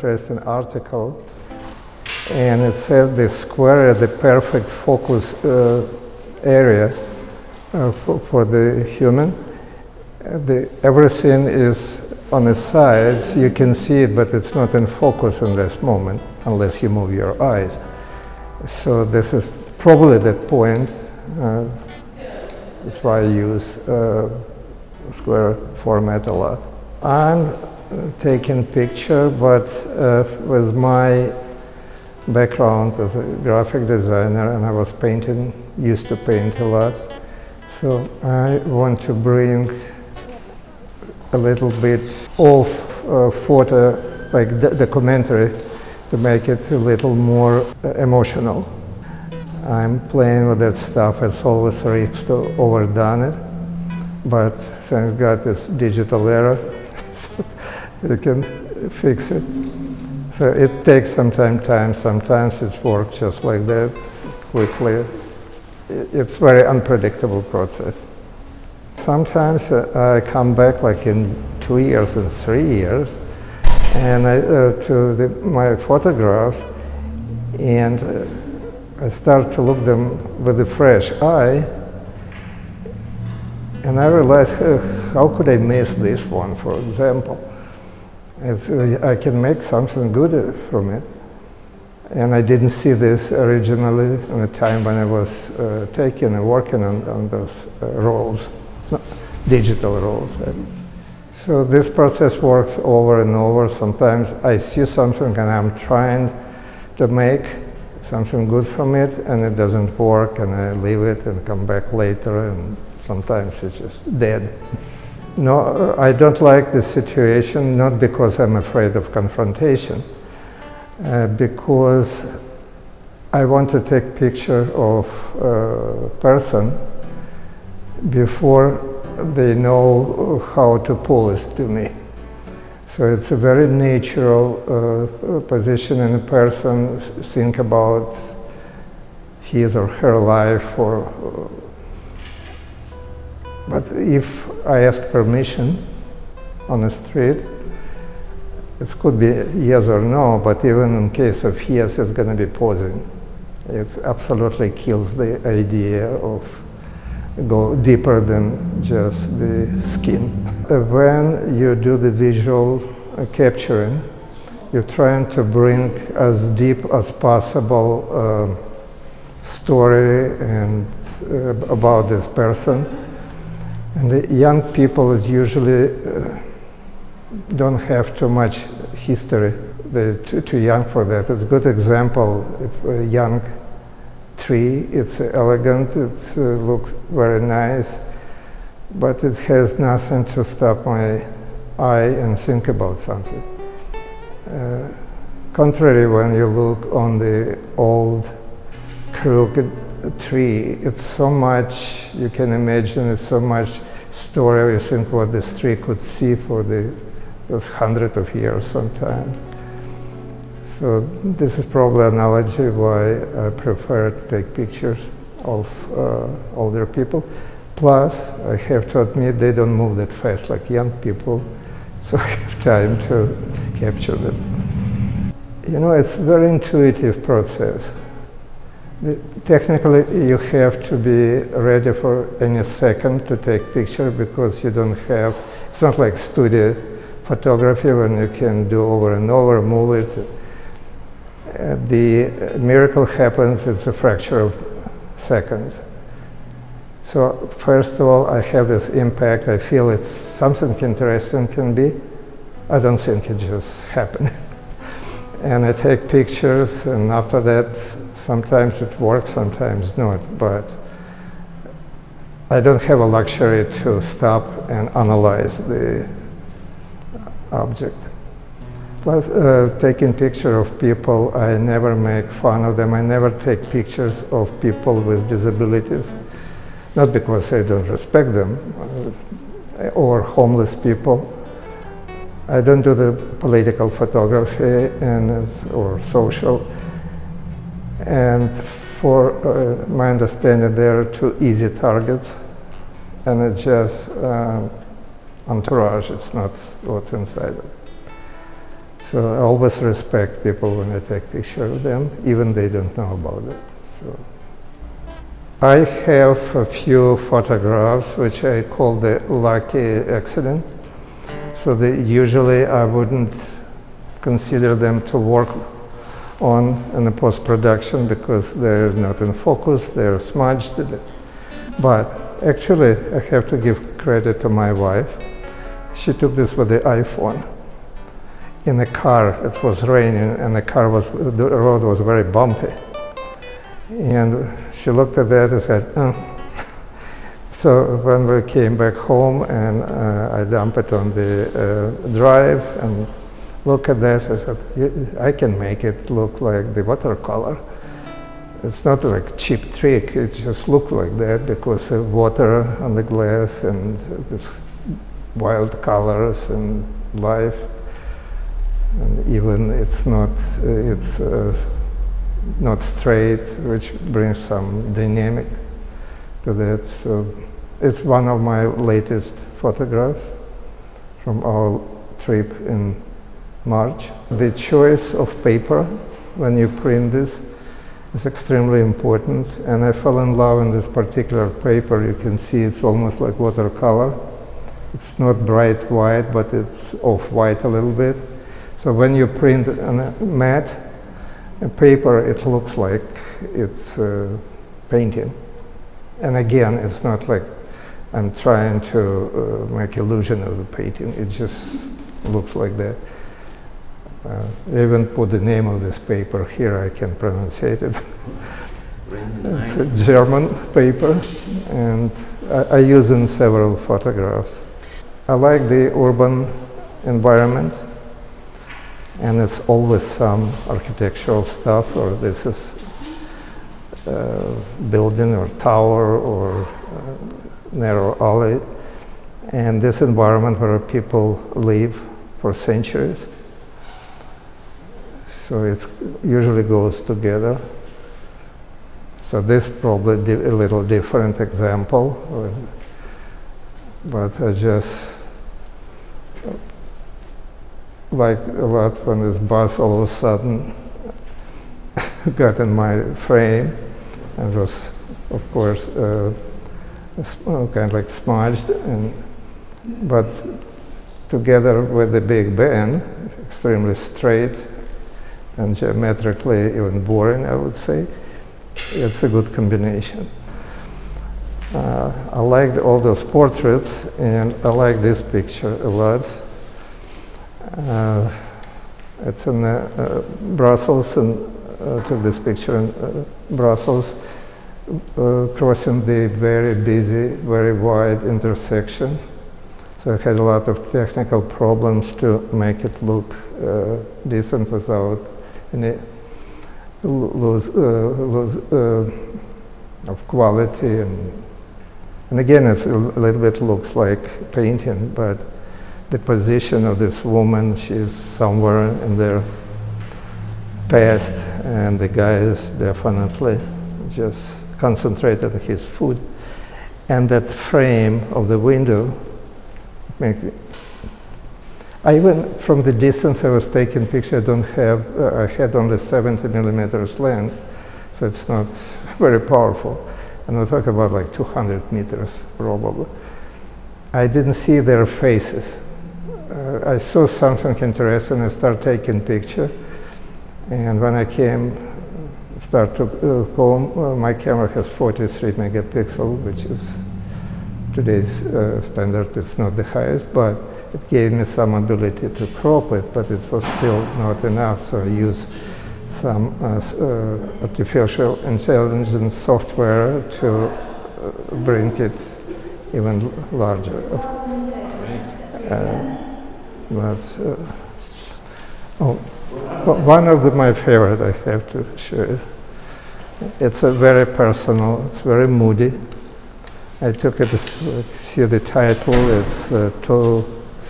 interesting article, and it said the square is the perfect focus uh, area uh, for, for, the human. The, everything is on the sides, you can see it, but it's not in focus in this moment unless you move your eyes. So this is probably that point. Uh, that's why I use uh, square format a lot. I'm taking picture, but uh, with my background as a graphic designer, and I was painting, used to paint a lot. So I want to bring a little bit of uh, photo, like the documentary, to make it a little more uh, emotional. I'm playing with that stuff. It's always risks to overdone it, but thank God it's digital era, you can fix it. So it takes some time, time. Sometimes it works just like that, quickly. It's very unpredictable process. Sometimes uh, I come back like in two years and three years, and I, uh, to the, my photographs, and uh, I start to look them with a fresh eye, and I realize how could I miss this one, for example. Uh, I can make something good from it. And I didn't see this originally in the time when I was uh, taking and working on, on those uh, roles, digital roles. So this process works over and over. Sometimes I see something and I'm trying to make something good from it and it doesn't work and I leave it and come back later and sometimes it's just dead. No, I don't like this situation, not because I'm afraid of confrontation, uh, because I want to take picture of a person before they know how to pose to me. So it's a very natural uh, position in a person think about his or her life or but if I ask permission on the street, it could be yes or no, but even in case of yes, it's going to be posing. It absolutely kills the idea of go deeper than just the skin. When you do the visual capturing, you're trying to bring as deep as possible uh, story and uh, about this person and the young people is usually uh, don't have too much history. They're too, too young for that. It's a good example. If a young tree, it's elegant, it uh, looks very nice, but it has nothing to stop my eye and think about something. Uh, contrary, when you look on the old crooked tree, it's so much, you can imagine, it's so much story, you think what this tree could see for the, those hundreds of years sometimes. So this is probably an analogy why I prefer to take pictures of uh, older people. Plus, I have to admit they don't move that fast like young people, so I have time to capture them. You know, it's a very intuitive process. Technically, you have to be ready for any second to take picture because you don't have, it's not like studio photography when you can do over and over, move it. Uh, the miracle happens, it's a fracture of seconds. So first of all, I have this impact, I feel it's something interesting can be. I don't think it just happened. and I take pictures and after that Sometimes it works, sometimes not, but I don't have a luxury to stop and analyze the object. Plus, uh, taking picture of people, I never make fun of them. I never take pictures of people with disabilities. Not because I don't respect them, uh, or homeless people. I don't do the political photography and, or social. And for uh, my understanding, there are two easy targets, and it's just um, entourage, it's not what's inside it. So I always respect people when I take picture of them, even they don't know about it. So I have a few photographs which I call the lucky accident. So they, usually I wouldn't consider them to work on in the post-production because they're not in focus, they're smudged. But actually, I have to give credit to my wife. She took this with the iPhone. In the car, it was raining, and the car was the road was very bumpy. And she looked at that and said, oh. So when we came back home and uh, I dumped it on the uh, drive and look at this. I said, I can make it look like the watercolor. It's not like cheap trick, it just looked like that because of water on the glass and this wild colors and life. And even it's not, it's uh, not straight, which brings some dynamic to that. So it's one of my latest photographs from our trip in March. The choice of paper when you print this is extremely important and I fell in love in this particular paper. You can see it's almost like watercolor. It's not bright white but it's off-white a little bit. So when you print a matte paper it looks like it's uh, painting. And again it's not like I'm trying to uh, make illusion of the painting. It just looks like that. Uh, even put the name of this paper here, I can pronounce it. it's a German paper, and I, I use in several photographs. I like the urban environment, and it's always some architectural stuff, or this is uh, building or tower or uh, narrow alley, and this environment where people live for centuries. So it usually goes together. So this probably a little different example, but I just like a lot when this bus all of a sudden got in my frame and was, of course, uh, kind of like smudged, and but together with the Big Ben, extremely straight, and geometrically even boring, I would say. It's a good combination. Uh, I liked all those portraits, and I like this picture a lot. Uh, it's in uh, uh Brussels, and uh, took this picture in uh, Brussels, crossing the very busy, very wide intersection. So I had a lot of technical problems to make it look decent without any lose, uh, lose uh, of quality and and again it's a little bit looks like painting but the position of this woman she's somewhere in their past and the guy is definitely just concentrated on his food. And that frame of the window make I even from the distance I was taking picture, I don't have, uh, I had only 70 millimeters lens, so it's not very powerful. And we talk about like 200 meters probably. I didn't see their faces. Uh, I saw something interesting, I started taking picture. And when I came, start to uh, uh, my camera has 43 megapixel, which is today's uh, standard, it's not the highest, but it gave me some ability to crop it, but it was still not enough, so I used some uh, uh, artificial intelligence software to uh, bring it even larger. Uh, but uh, oh, one of the, my favorite I have to show you. It's a very personal, it's very moody. I took it, see the title, it's uh,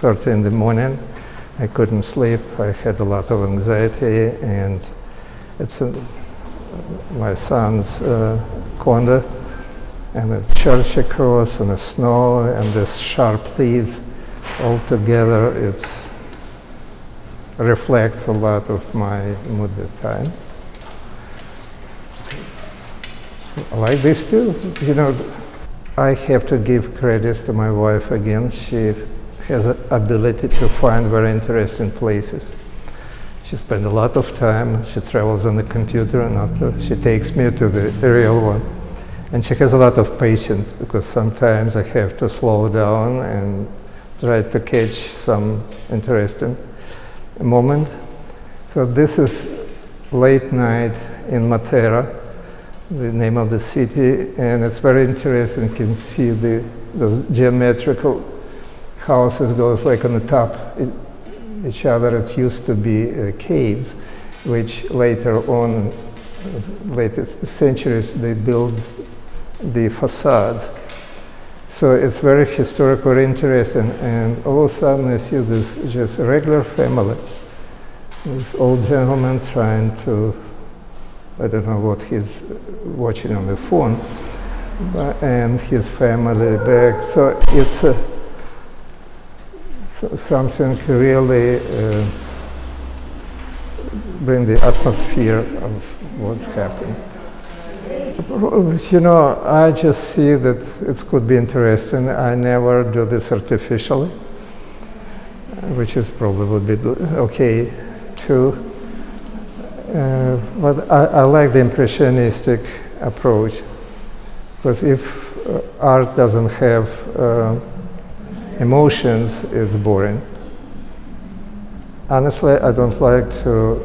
30 in the morning. I couldn't sleep. I had a lot of anxiety, and it's a, my son's uh, condo, and the church across, and the snow, and the sharp leaves all together. It's reflects a lot of my mood at time. Like this too. You know, I have to give credits to my wife again. She has an ability to find very interesting places. She spends a lot of time, she travels on the computer and after she takes me to the real one. And she has a lot of patience because sometimes I have to slow down and try to catch some interesting moment. So this is late night in Matera, the name of the city, and it's very interesting. You can see the those geometrical houses goes like on the top each other. It used to be uh, caves, which later on, later centuries, they built the facades. So it's very historical interesting. And all of a sudden I see this just regular family. This old gentleman trying to, I don't know what he's watching on the phone, and his family back. So it's uh, something really uh, bring the atmosphere of what's happening. You know, I just see that it could be interesting. I never do this artificially, which is probably would be okay too. Uh, but I, I, like the impressionistic approach because if uh, art doesn't have uh, emotions, it's boring. Honestly, I don't like to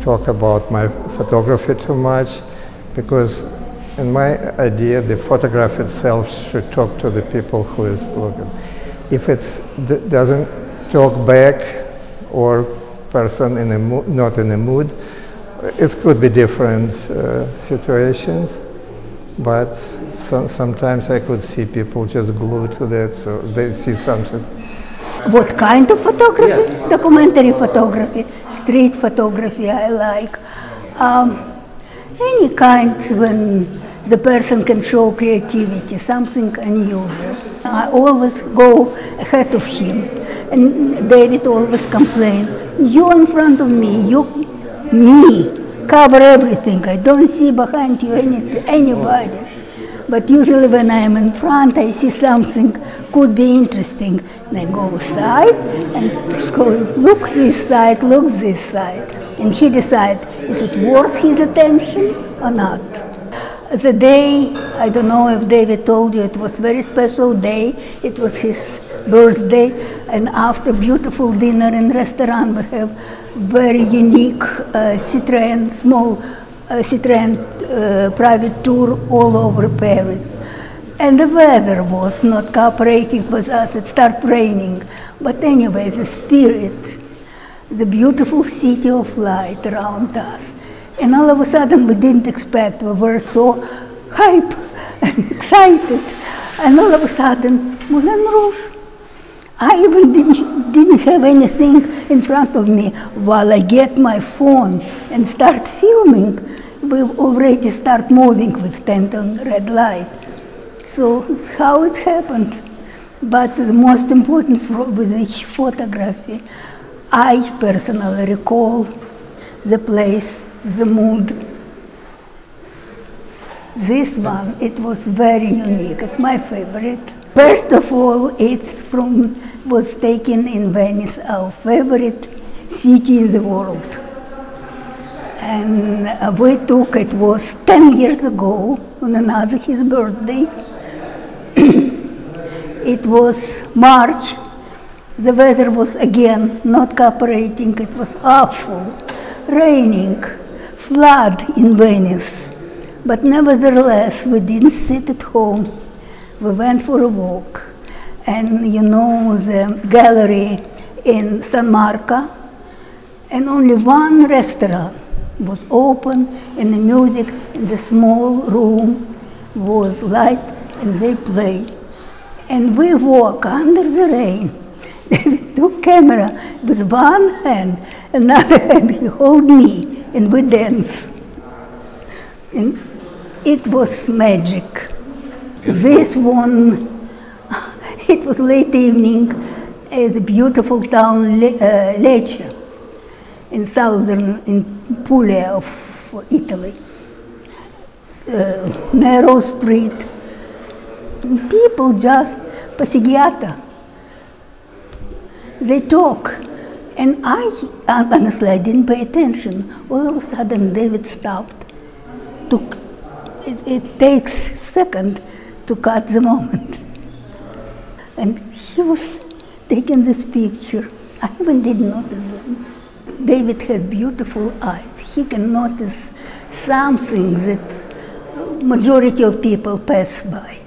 talk about my photography too much because in my idea, the photograph itself should talk to the people who is looking. If it doesn't talk back or person in a not in a mood, it could be different uh, situations, but so sometimes I could see people just glued to that, so they see something. What kind of photography? Yes. Documentary photography, street photography I like. Um, any kind when the person can show creativity, something unusual. I always go ahead of him. And David always complain, you in front of me, you, me, cover everything. I don't see behind you any, anybody. But usually when I am in front, I see something could be interesting. And I go aside and go, look this side, look this side. And he decides, is it worth his attention or not? the day, I don't know if David told you, it was very special day. It was his birthday, and after beautiful dinner in restaurant, we have very unique uh, Citroen small uh, Citroen uh, private tour all over Paris. And the weather was not cooperating with us. It started raining, but anyway, the spirit, the beautiful city of light around us and all of a sudden, we didn't expect. We were so hype and excited. And all of a sudden, Moulin Rouge. I even didn't, didn't have anything in front of me. While I get my phone and start filming, we already start moving with Stanton red light. So how it happened. But the most important with each photography, I personally recall the place the mood. This one, it was very unique. It's my favorite. First of all, it's from was taken in Venice, our favorite city in the world. And uh, we took it was 10 years ago on another his birthday. it was March. The weather was again not cooperating. It was awful, raining flood in Venice. But nevertheless, we didn't sit at home. We went for a walk. And you know the gallery in San Marco, and only one restaurant was open, and the music in the small room was light, and they play. And we walk under the rain. David took camera with one hand, another hand he hold me and we dance. And it was magic. This one, it was late evening at the beautiful town Le uh, Lecce. in southern, in Puglia of Italy. Uh, narrow street. People just passeggiata. They talk. And I, honestly, I didn't pay attention. All of a sudden, David stopped. Took, it, it takes second to cut the moment. And he was taking this picture. I even did notice them. David has beautiful eyes. He can notice something that majority of people pass by.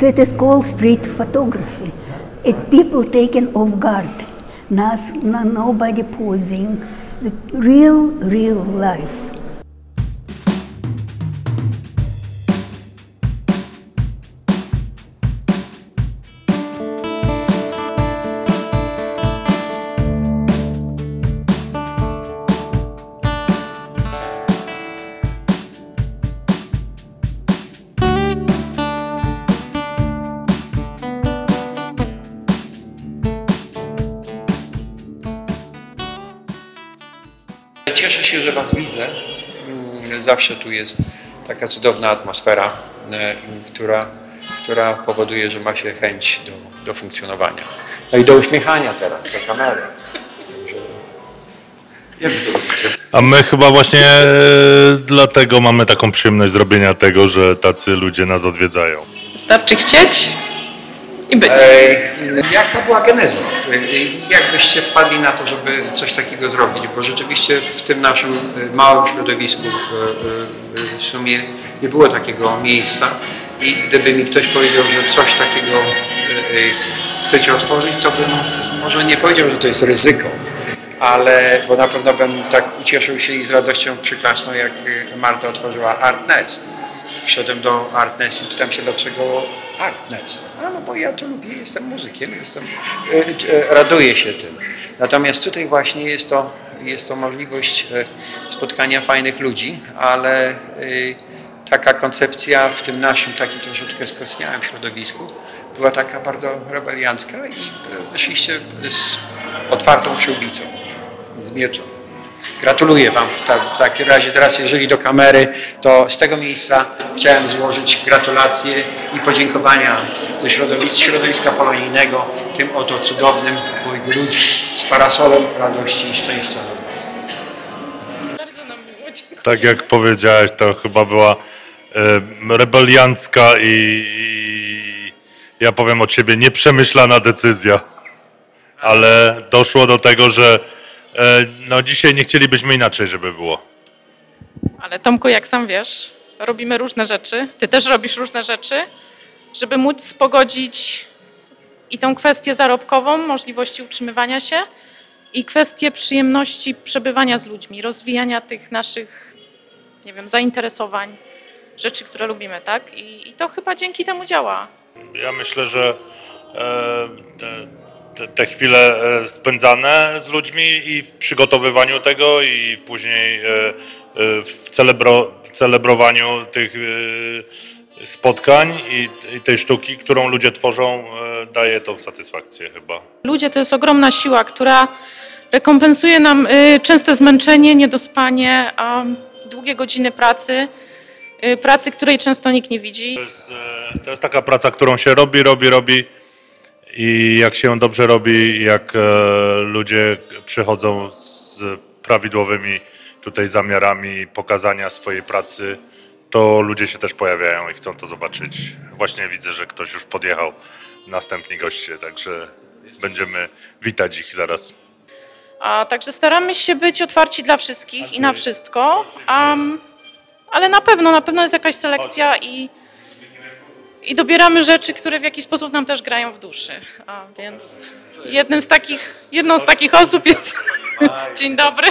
That is called street photography. It people taken off guard. Not, nobody posing. The real, real life. Zawsze tu jest taka cudowna atmosfera, e, która, która powoduje, że ma się chęć do, do funkcjonowania. No i do uśmiechania teraz, do kamery. A my chyba właśnie e, dlatego mamy taką przyjemność zrobienia tego, że tacy ludzie nas odwiedzają. Wystarczy chcieć i być. Ej, Jaka była geneza? Jak byście wpadli na to, żeby coś takiego zrobić? Bo rzeczywiście w tym naszym e, małym środowisku e, e, w sumie nie było takiego miejsca i gdyby mi ktoś powiedział, że coś takiego e, e, chcecie otworzyć, to bym może nie powiedział, że to jest ryzyko, ale bo na pewno bym tak ucieszył się i z radością przyklasnął, jak e, Marta otworzyła Art Nest wszedłem do Artnest i pytam się, dlaczego Artnest? A no bo ja to lubię, jestem muzykiem, jestem, e, e, raduję się tym. Natomiast tutaj właśnie jest to, jest to możliwość e, spotkania fajnych ludzi, ale taka koncepcja w tym naszym takim troszeczkę skostniałym środowisku była taka bardzo rebeliancka i wyszliście z otwartą przyłbicą, z mieczem. Gratuluję Wam w, ta, w takim razie. Teraz, jeżeli do kamery, to z tego miejsca chciałem złożyć gratulacje i podziękowania ze środowiska, środowiska polonijnego tym oto cudownym dwojgu ludzi z parasolem radości i szczęścia. Bardzo nam miło. Dziękuję. Tak jak powiedziałeś, to chyba była e, rebeliancka i, i ja powiem od siebie nieprzemyślana decyzja. Ale doszło do tego, że no dzisiaj nie chcielibyśmy inaczej, żeby było. Ale Tomku, jak sam wiesz, robimy różne rzeczy. Ty też robisz różne rzeczy, żeby móc pogodzić i tą kwestię zarobkową, możliwości utrzymywania się i kwestię przyjemności przebywania z ludźmi, rozwijania tych naszych, nie wiem, zainteresowań, rzeczy, które lubimy, tak? I, i to chyba dzięki temu działa. Ja myślę, że e, te, te, te chwile e, spędzane z ludźmi i w przygotowywaniu tego i później e, e, w celebro, celebrowaniu tych spotkań i, i tej sztuki, którą ludzie tworzą, daje tą satysfakcję chyba. Ludzie to jest ogromna siła, która rekompensuje nam częste zmęczenie, niedospanie, długie godziny pracy, pracy, której często nikt nie widzi. To jest, to jest taka praca, którą się robi, robi, robi i jak się dobrze robi, jak e, ludzie przychodzą z prawidłowymi tutaj zamiarami pokazania swojej pracy, to ludzie się też pojawiają i chcą to zobaczyć. Właśnie widzę, że ktoś już podjechał, następni goście, także będziemy witać ich zaraz. A, także staramy się być otwarci dla wszystkich i na wszystko, um, ale na pewno, na pewno jest jakaś selekcja i, i dobieramy rzeczy, które w jakiś sposób nam też grają w duszy. A, więc jednym z takich, jedną z takich osób jest... Dzień dobry.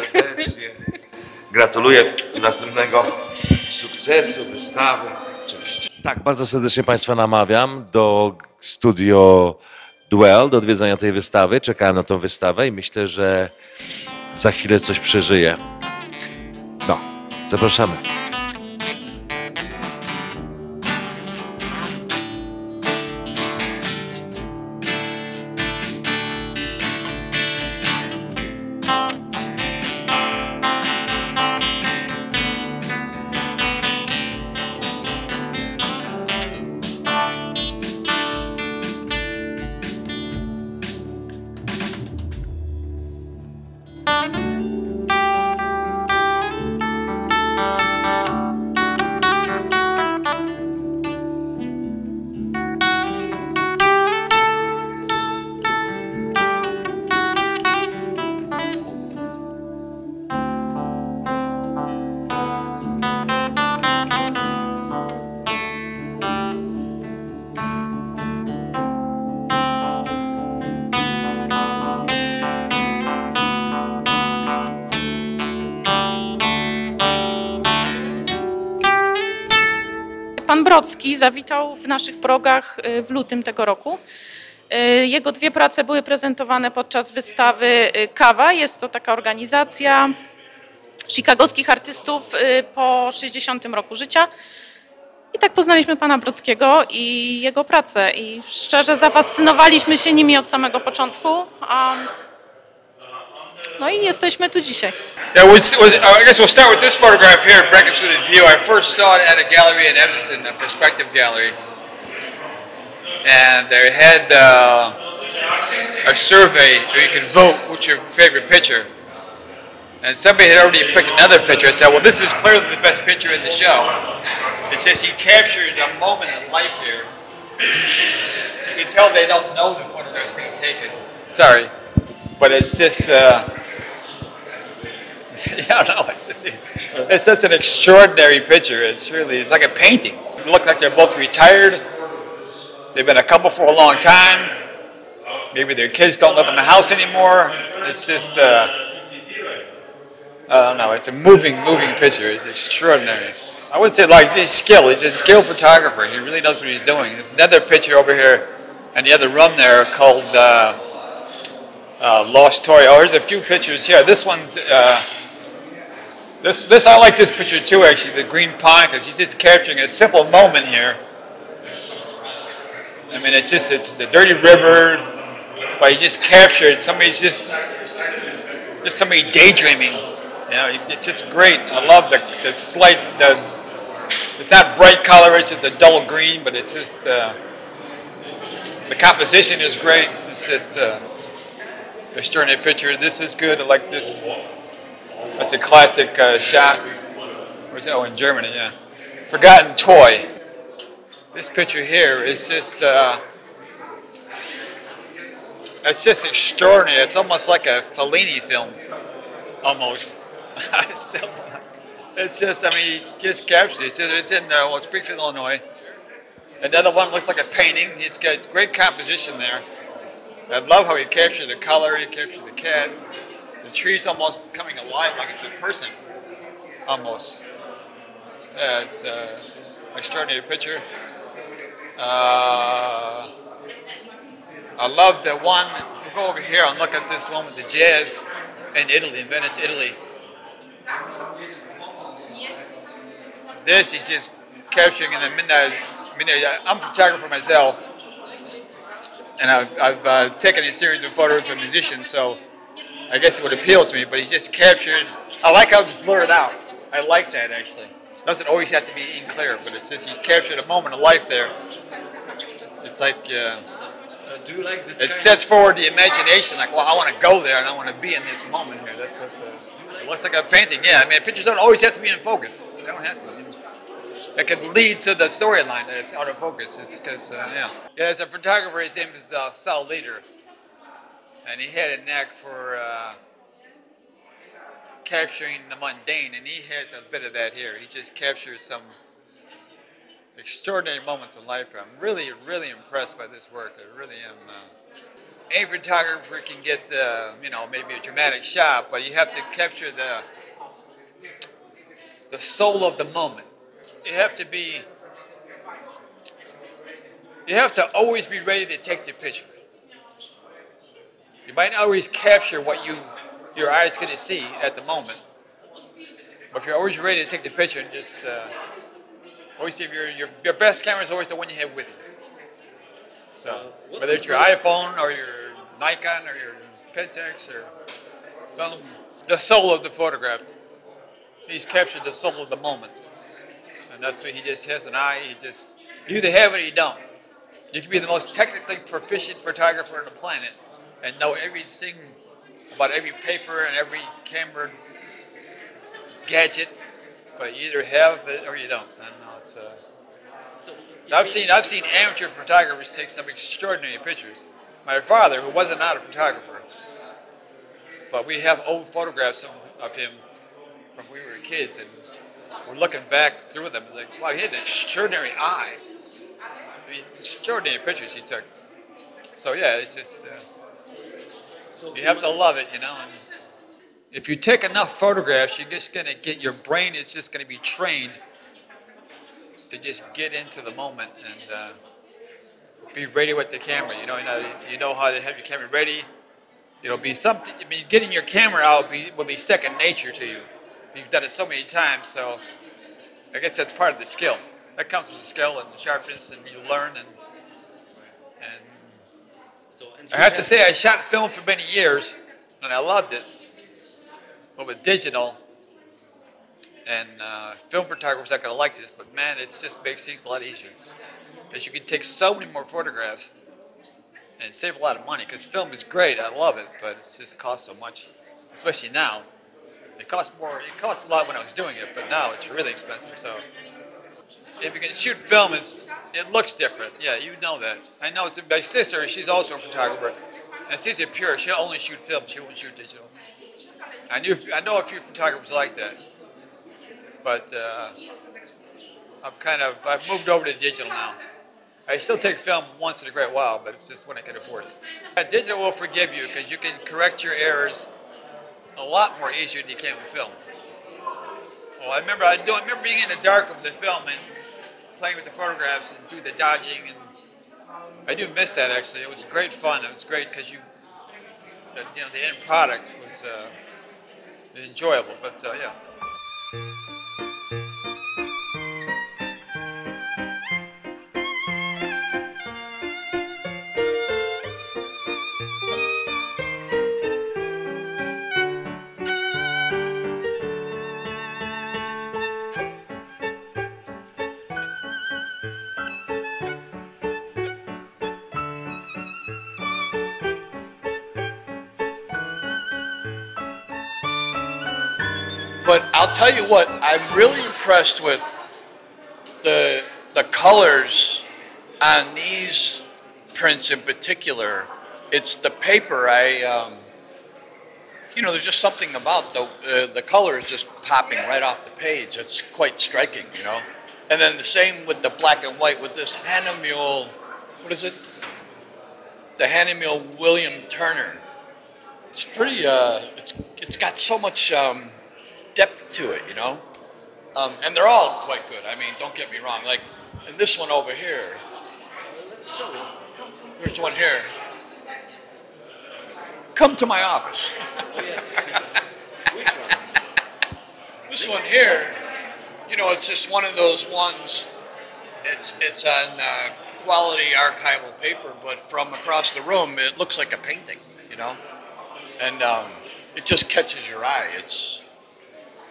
Gratuluję następnego sukcesu, wystawy. Oczywiście. Tak, bardzo serdecznie Państwa namawiam do studio Duel, do odwiedzenia tej wystawy. Czekałem na tą wystawę i myślę, że za chwilę coś przeżyję. No, zapraszamy. Pan Brocki zawitał w naszych progach y, w lutym tego roku. Y, Jego dwie prace były prezentowane podczas wystawy y, Kawa. Jest to taka organizacja chicagowskich artystów po 60 roku życia. I tak poznaliśmy pana Brockiego i jego pracę. I szczerze zafascynowaliśmy się nimi od samego początku. A... No i jesteśmy tu dzisiaj. We'll, uh, I guess we'll start with this photograph here, Breaking Through the View. I first saw it at a gallery in Evanston, a perspective gallery. And they had uh, a survey where you could vote what's your favorite picture. And somebody had already picked another picture. I said, well, this is clearly the best picture in the show. It says he captured a moment in life here. You can tell they don't know the photograph's being taken. Sorry. But it's just, uh, yeah, no, it's just, it's such an extraordinary picture. It's really, it's like a painting. Look like they're both retired. They've been a couple for a long time. Maybe their kids don't live in the house anymore. It's just, uh, I don't know. It's a moving, moving picture. It's extraordinary. I wouldn't say like his skill. He's a skilled photographer. He really knows what he's doing. There's another picture over here in the other room there called uh, uh, Lost Toy. Oh, there's a few pictures here. This one's uh, this. This I like this picture too. Actually, the green pond because he's just capturing a simple moment here. I mean, it's just it's the dirty river, but he just captured somebody's just just somebody daydreaming. You know, it's, it's just great. I love the, the slight, the, it's not bright color, it's just a dull green, but it's just, uh, the composition is great. It's just uh, extraordinary picture. This is good. I like this. That's a classic uh, shot. Where's that? Oh, in Germany, yeah. Forgotten Toy. This picture here is just, uh, it's just extraordinary. It's almost like a Fellini film, almost. Still, it's just, I mean, he just captures it. It's, it's in uh, well, Springfield, Illinois. Another one looks like a painting. He's got great composition there. I love how he captured the color, he captured the cat. The tree's almost coming alive like it's a person, almost. Yeah, it's an uh, extraordinary picture. Uh, I love the one, we'll go over here and look at this one with the jazz in Italy, in Venice, Italy. This is just capturing in the midnight. midnight I'm a photographer myself, and I've, I've uh, taken a series of photos of musicians, so I guess it would appeal to me. But he just captured. I like how it's blurred out. I like that actually. Doesn't always have to be in clear, but it's just he's captured a moment of life there. It's like. Uh, do you like this? it sets forward the imagination, like, well, I want to go there and I want to be in this moment here. That's what uh, it looks like a painting. Yeah, I mean, pictures don't always have to be in focus. They don't have to. It could lead to the storyline that it's out of focus. It's because, uh, yeah. Yeah, as a photographer, his name is uh, Saul Leiter. And he had a knack for uh, capturing the mundane, and he has a bit of that here. He just captures some extraordinary moments in life. I'm really, really impressed by this work. I really am. Uh, any photographer can get the, you know, maybe a dramatic shot, but you have to capture the the soul of the moment. You have to be. You have to always be ready to take the picture. You might not always capture what you your eyes going to see at the moment, but if you're always ready to take the picture and just. Uh, always if your, your your best camera is always the one you have with you. So whether it's your iPhone or your Nikon or your Pentax or the soul of the photograph. He's captured the soul of the moment, that's what he just has an eye. He just you either have it or you don't. You can be the most technically proficient photographer on the planet and know everything about every paper and every camera gadget, but you either have it or you don't. And uh, it's, uh, So I've seen I've seen amateur photographers take some extraordinary pictures. My father, who wasn't not a photographer, but we have old photographs of, of him from when we were kids, and we're looking back through them. Like, wow, he had an extraordinary eye. Mean, extraordinary pictures he took. So yeah, it's just uh, so you have to love it, you know. And if you take enough photographs, you're just gonna get your brain is just gonna be trained to just get into the moment and uh, be ready with the camera. You know, you know, you know how to have your camera ready. It'll be something. I mean, getting your camera out will be, will be second nature to you. You've done it so many times, so I guess that's part of the skill. That comes with the skill and the sharpness, and you learn. And and So, and I have to say, I shot film for many years, and I loved it. But with digital and uh, film photographers, not gonna like this, but man, it just makes things a lot easier. Because you can take so many more photographs and save a lot of money. Because film is great, I love it, but it just costs so much, especially now. It costs more. It cost a lot when I was doing it, but now it's really expensive. So if you can shoot film, it's it looks different. Yeah, you know that. I know it's my sister. She's also a photographer, and she's a pure. She'll only shoot film. She won't shoot digital. I knew. I know a few photographers like that, but uh, I've kind of I've moved over to digital now. I still take film once in a great while, but it's just when I can afford it. Digital will forgive you because you can correct your errors a lot more easier than you can with film. Well, I remember I do. I remember being in the dark of the film and playing with the photographs and do the dodging, and I do miss that actually. It was great fun. It was great because you, the, you know, the end product was uh, enjoyable. But uh, yeah. Tell you what, I'm really impressed with the the colors on these prints in particular. It's the paper. I, um, you know, there's just something about the uh, the color is just popping right off the page. It's quite striking, you know. And then the same with the black and white with this Hahnemuhle. What is it? The Hahnemuhle William Turner. It's pretty. Uh, it's it's got so much. Um, depth to it, you know. Um, and they're all quite good. I mean, don't get me wrong. Like, and this one over here. Here's one here. Come to my office. This one here, you know, it's just one of those ones. It's it's on uh, quality archival paper, but from across the room, it looks like a painting, you know. And um, it just catches your eye. It's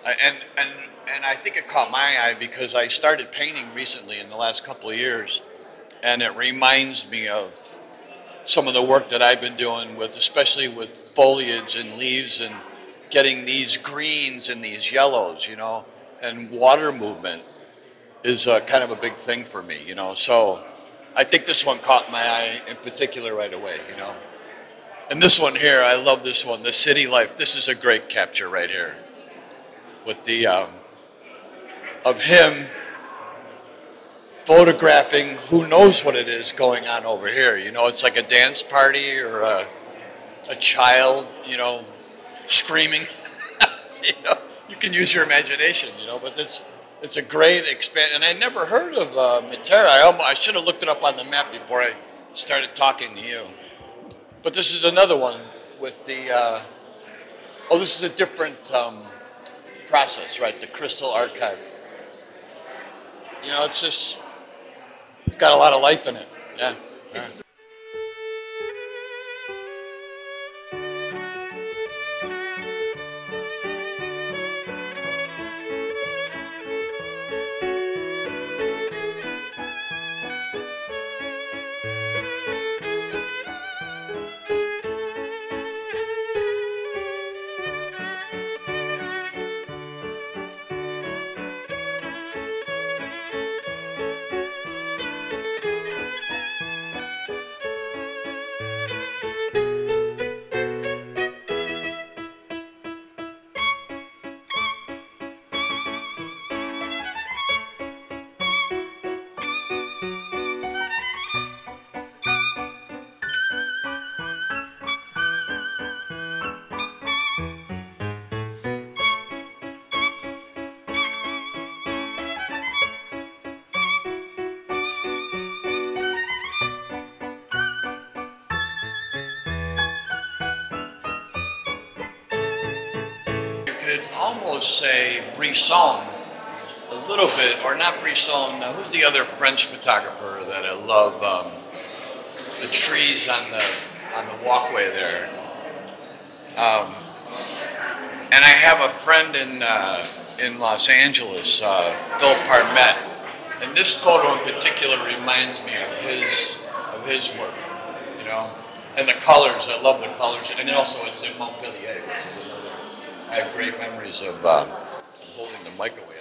and and and I think it caught my eye because I started painting recently in the last couple of years, and it reminds me of some of the work that I've been doing with, especially with foliage and leaves and getting these greens and these yellows, you know, and water movement is uh, kind of a big thing for me, you know. So I think this one caught my eye in particular right away, you know. And this one here, I love this one, the city life. This is a great capture right here with the um, of him photographing who knows what it is going on over here. You know, it's like a dance party or a, a child, you know, screaming. you know, you can use your imagination, you know, but this it's a great expand. And I never heard of uh, Matera. I, almost, I should have looked it up on the map before I started talking to you. But this is another one with the. Uh, oh, this is a different. Um, process, right? The crystal archive. You know, it's just, it's got a lot of life in it. Yeah. Almost say Bresson a little bit, or not Bresson. Uh, who's the other French photographer that I love? Um, the trees on the on the walkway there. Um, and I have a friend in uh, in Los Angeles, uh, Phil Parmet, and this photo in particular reminds me of his of his work. You know, and the colors. I love the colors, and also it's in Montpellier. I have great memories of uh, holding the mic away.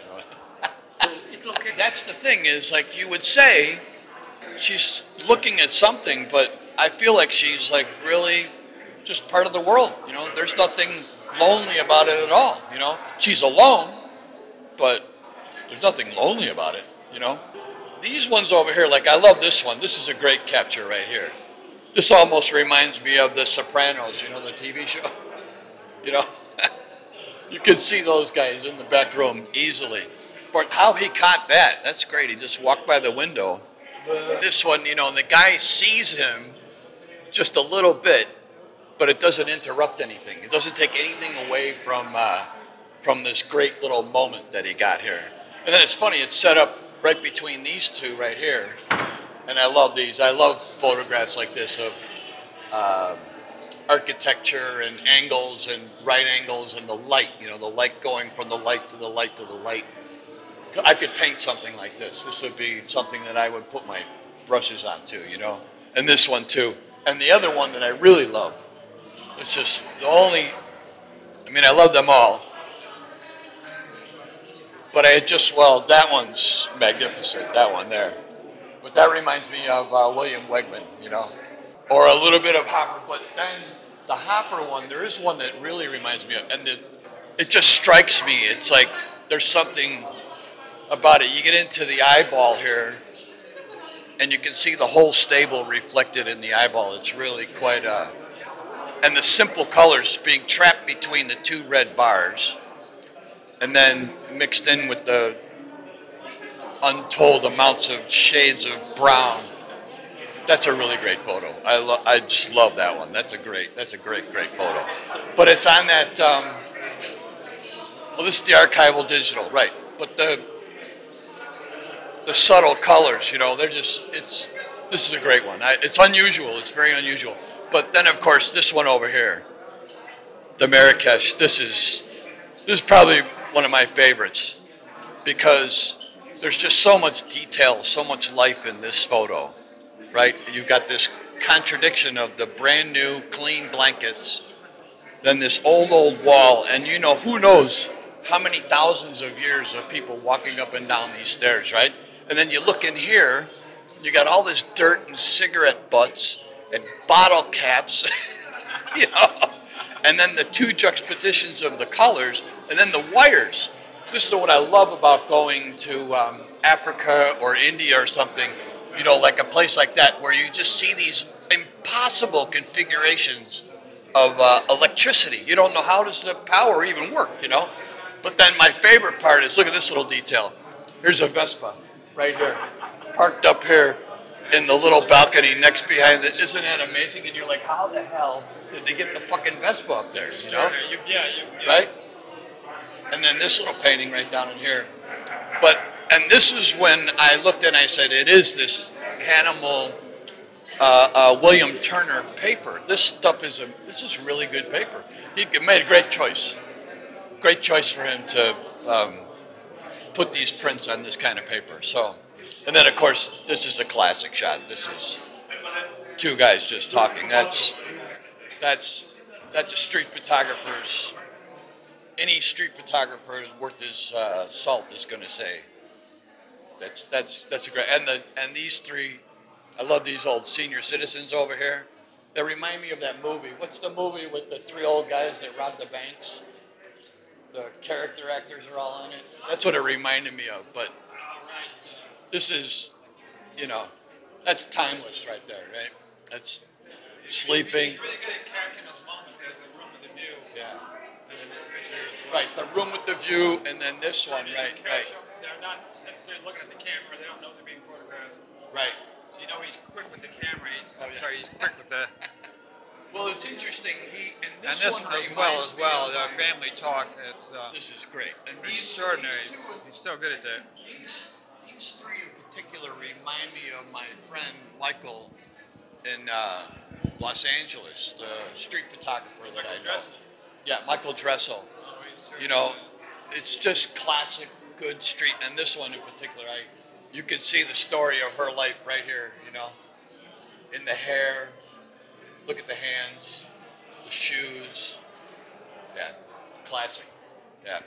That's the thing is like you would say, she's looking at something, but I feel like she's like really just part of the world. You know, there's nothing lonely about it at all. You know, she's alone, but there's nothing lonely about it. You know, these ones over here, like I love this one. This is a great capture right here. This almost reminds me of The Sopranos. You know, the TV show. You know, you can see those guys in the back room easily. But how he caught that, that's great. He just walked by the window. This one, you know, and the guy sees him just a little bit, but it doesn't interrupt anything. It doesn't take anything away from uh, from this great little moment that he got here. And then it's funny, it's set up right between these two right here. And I love these. I love photographs like this of uh, architecture and angles and right angles and the light, you know, the light going from the light to the light to the light. I could paint something like this. This would be something that I would put my brushes on too, you know. And this one too. And the other one that I really love. It's just the only. I mean, I love them all. But I just well, that one's magnificent. That one there. But that reminds me of uh, William Wegman, you know, or a little bit of Hopper. But then the Hopper one, there is one that really reminds me of, and the, it just strikes me. It's like there's something about it. You get into the eyeball here, and you can see the whole stable reflected in the eyeball. It's really quite a. Uh, and the simple colors being trapped between the two red bars, and then mixed in with the untold amounts of shades of brown. That's a really great photo. I, lo- I just love that one. That's a great, that's a great, great photo. But it's on that, um, well, this is the archival digital, right. But the the subtle colors, you know, they're just, it's, this is a great one. I, it's unusual, it's very unusual. But then, of course, this one over here, the Marrakesh, this is, this is probably one of my favorites because there's just so much detail, so much life in this photo, right? You've got this contradiction of the brand new clean blankets, then this old, old wall, and you know, who knows how many thousands of years of people walking up and down these stairs, right? And then you look in here, you got all this dirt and cigarette butts and bottle caps, you know, and then the two juxtapositions of the colors, and then the wires. This is what I love about going to um, Africa or India or something, you know, like a place like that where you just see these impossible configurations of uh, electricity. You don't know how does the power even work, you know? But then my favorite part is look at this little detail. Here's a Vespa right here, parked up here in the little balcony next behind it. Isn't that amazing? And you're like, how the hell did they get the fucking Vespa up there? You know? Yeah, yeah. Right? And then this little painting right down in here. But and this is when I looked and I said, it is this Hahnemühle uh, uh, William Turner paper. This stuff is a this is really good paper. He made a great choice. Great choice for him to um, put these prints on this kind of paper. So, and then of course, this is a classic shot. This is two guys just talking. That's that's that's a street photographer's. Any street photographer worth his uh, salt is going to say. That's that's that's a great. And the and these three, I love these old senior citizens over here. They remind me of that movie. What's the movie with the three old guys that robbed the banks? the character actors are all in it. That's what it reminded me of. But this is, you know, that's timeless right there, right? That's sleeping. Yeah. Right, the room with the view, and then this one, right, right, They're not necessarily looking at the camera. They don't know they're being photographed. right. So you know he's quick with the camera. He's, Oh, I'm yeah. sorry, he's quick with the. Well, it's interesting. interesting. He and And this, this one one as well as well. of, The uh, family talk. It's uh, This is great. And extraordinary. These, two, He's so good at that. these, these three in particular remind me of my friend Michael in uh, Los Angeles, the street photographer that I know. Dressel. Yeah, Michael Dressel. You know, it's just classic, good street. And this one in particular, I, you can see the story of her life right here. You know, in the hair. Look at the hands, the shoes. Yeah, classic. Yeah.